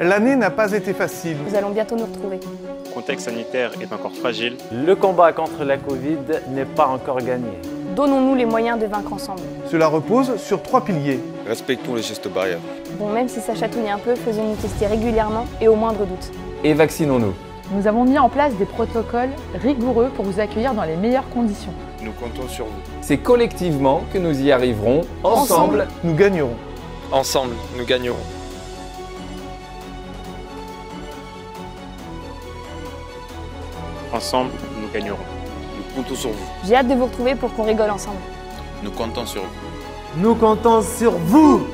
L'année n'a pas été facile. Nous allons bientôt nous retrouver. Le contexte sanitaire est encore fragile. Le combat contre la Covid n'est pas encore gagné. Donnons-nous les moyens de vaincre ensemble. Cela repose sur trois piliers. Respectons les gestes barrières. Bon, même si ça chatouille un peu, faisons-nous tester régulièrement et au moindre doute. Et vaccinons-nous. Nous avons mis en place des protocoles rigoureux pour vous accueillir dans les meilleures conditions. Nous comptons sur vous. C'est collectivement que nous y arriverons. Ensemble, Ensemble nous gagnerons. Ensemble, nous gagnerons. Ensemble, nous gagnerons. Nous comptons sur vous. J'ai hâte de vous retrouver pour qu'on rigole ensemble. Nous comptons sur vous. Nous comptons sur vous